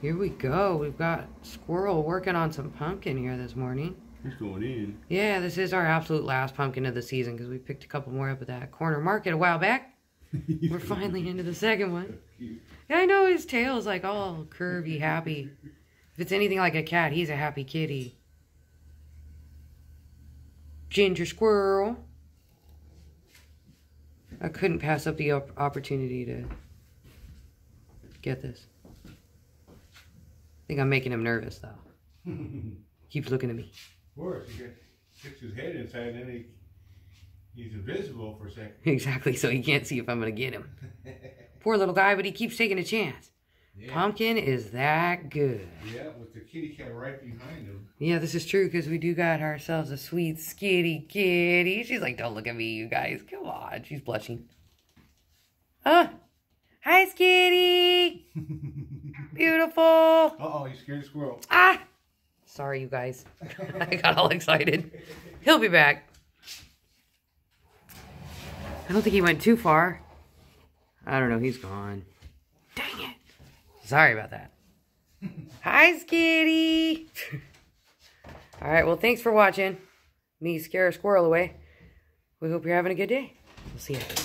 Here we go. We've got Squirrel working on some pumpkin here this morning. He's going in. Yeah, this is our absolute last pumpkin of the season because we picked a couple more up at that corner market a while back. We're finally into the second one. Yeah, I know his tail is like all curvy, happy. If it's anything like a cat, he's a happy kitty. Ginger squirrel. I couldn't pass up the op- opportunity to get this. I think I'm making him nervous though. Keeps looking at me. Of course, he sticks his head inside, and then he, he's invisible for a second. Exactly, so he can't see if I'm gonna get him. Poor little guy, but he keeps taking a chance. Yeah, Pumpkin is that good. yeah, with the kitty cat right behind him. Yeah, this is true because we do got ourselves a sweet skitty kitty. She's like, don't look at me, you guys. Come on. She's blushing. Oh, hi, Skitty. Beautiful. Uh oh, you scared the squirrel. Ah, sorry, you guys. I got all excited. He'll be back. I don't think he went too far. I don't know. He's gone. Dang it. Sorry about that. Hi, Skitty. all right. Well, thanks for watching. Me scare a squirrel away. We hope you're having a good day. We'll see you.